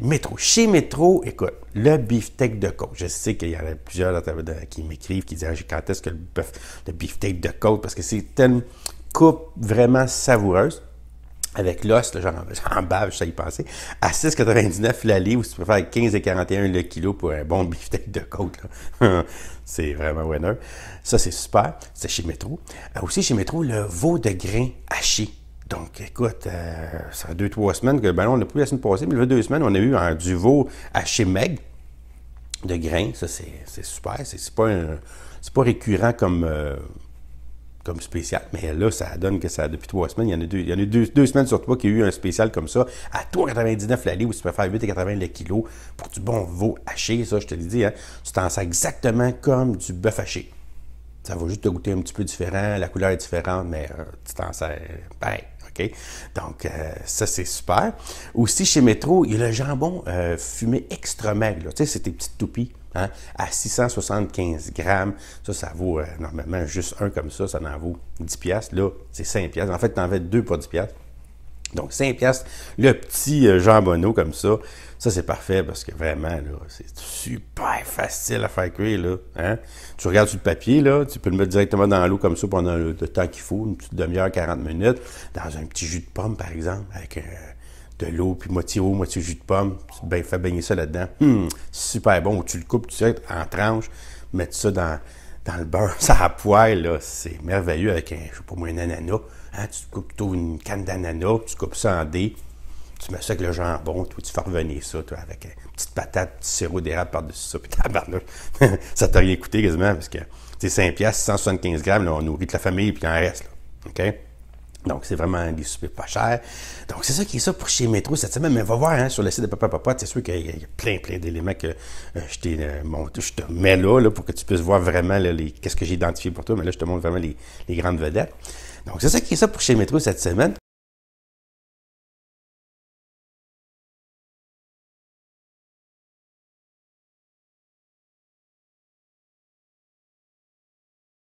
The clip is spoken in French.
Métro. Chez Métro, écoute, le beefsteak de côte. Je sais qu'il y en a plusieurs qui m'écrivent, qui disent ah, quand est-ce que le, le beefsteak de côte, parce que c'est une coupe vraiment savoureuse. Avec l'os, genre en bave, ça y passer, à 6,99 la livre, tu peux faire 15,41 le kilo pour un bon beefsteak de côte. c'est vraiment winner. Ça, c'est super. C'est chez Métro. Euh, aussi, chez Métro, le veau de grain haché. Donc, écoute, euh, ça fait deux, trois semaines que, ben on n'a plus la semaine passée, mais il y a deux semaines, on a eu un, du veau haché meg de grain. Ça, c'est super. C'est pas, pas récurrent comme, euh, comme spécial. Mais là, ça donne que ça, depuis trois semaines, il y en a deux, deux, semaines sur trois qu'il y a eu un spécial comme ça, à 3,99 la livre, où tu peux faire 8,80 le kilo pour du bon veau haché. Ça, je te l'ai dit, hein, tu t'en sers exactement comme du bœuf haché. Ça va juste te goûter un petit peu différent, la couleur est différente, mais euh, tu t'en sers pareil. OK? Donc, euh, ça, c'est super. Aussi, chez Métro, il y a le jambon euh, fumé extra maigre. Tu sais, c'est tes petites toupies. Hein, à 675 grammes. Ça, ça vaut normalement juste un comme ça, ça en vaut 10 piastres. Là, c'est 5 piastres. En fait, tu en fais deux pour 10 piastres. Donc, 5 piastres, le petit euh, jambonneau comme ça, ça c'est parfait parce que vraiment, c'est super facile à faire cuire, là. Hein? Tu regardes sur le papier, là, tu peux le mettre directement dans l'eau comme ça pendant le, temps qu'il faut, une petite demi-heure, 40 minutes, dans un petit jus de pomme, par exemple, avec euh, de l'eau, puis moitié eau, moitié jus de pomme. Tu ben, fais baigner ça là-dedans. Hum, super bon. Tu le coupes, tu sais, en tranches, mettre ça dans, le beurre, ça à poêle, là, c'est merveilleux avec un, je sais pas moi, un ananas. Hein, tu coupes plutôt une canne d'ananas, tu coupes ça en dés, tu mets ça avec le jambon, toi, tu fais revenir ça, toi, avec une petite patate, petit sirop d'érable par-dessus ça, puis tabarnak. ça t'a rien coûté quasiment, parce que, c'est 5 piastres, 175 grammes, là, on nourrit la famille, puis il en reste, là. OK? Donc, c'est vraiment des soupers pas chers. Donc, c'est ça qui est ça pour chez Métro cette semaine. Mais va voir hein, sur le site de Papa Papa, c'est sûr qu'il y, a plein, plein d'éléments que euh, je, euh, je te mets là, là, pour que tu puisses voir vraiment qu'est-ce que j'ai identifié pour toi. Mais là, je te montre vraiment les, les grandes vedettes. Donc, c'est ça qui est ça pour chez Métro cette semaine.